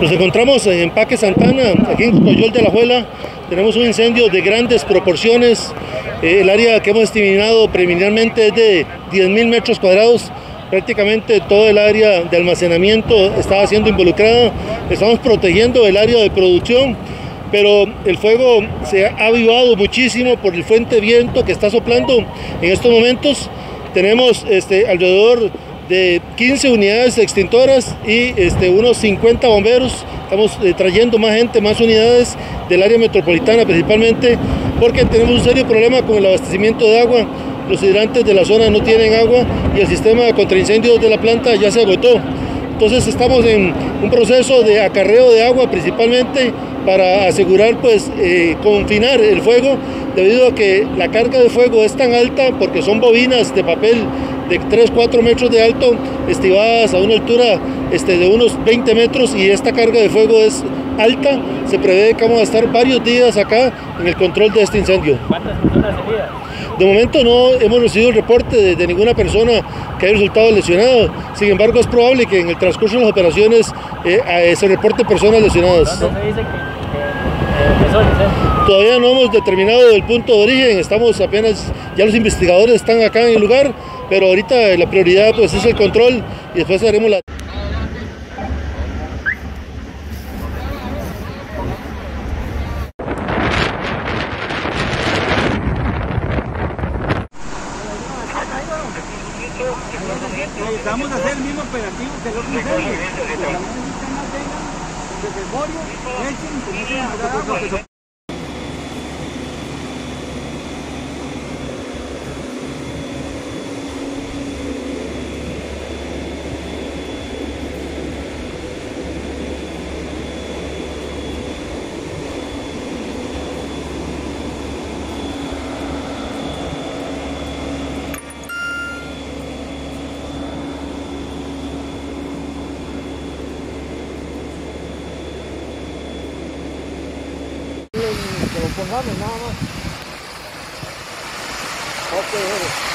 Nos encontramos en Empaque Santana, aquí en Coyol de la Juela. Tenemos un incendio de grandes proporciones. Eh, el área que hemos estimado preliminarmente es de 10.000 metros cuadrados. Prácticamente todo el área de almacenamiento estaba siendo involucrada. Estamos protegiendo el área de producción, pero el fuego se ha avivado muchísimo por el fuente viento que está soplando en estos momentos. Tenemos este, alrededor de 15 unidades extintoras y este, unos 50 bomberos. Estamos eh, trayendo más gente, más unidades del área metropolitana principalmente porque tenemos un serio problema con el abastecimiento de agua. Los hidrantes de la zona no tienen agua y el sistema contra incendios de la planta ya se agotó. Entonces estamos en un proceso de acarreo de agua principalmente para asegurar pues eh, confinar el fuego debido a que la carga de fuego es tan alta porque son bobinas de papel de 3, 4 metros de alto estivadas a una altura este, de unos 20 metros y esta carga de fuego es alta. Se prevé que vamos a estar varios días acá en el control de este incendio. ¿Cuántas personas heridas? De momento no hemos recibido el reporte de, de, ninguna persona que haya resultado lesionada. Sin embargo, es probable que en el transcurso de las operaciones eh, se reporte personas lesionadas. ¿Dónde se dice que, que empezó el incendio? Todavía no hemos determinado el punto de origen, estamos apenas, ya los investigadores están acá en el lugar, pero ahorita la prioridad pues es el control y después haremos la... Vamos a hacer el mismo operativo que el otro incendio. Que quần lót miền Nam á. Ok hết rồi.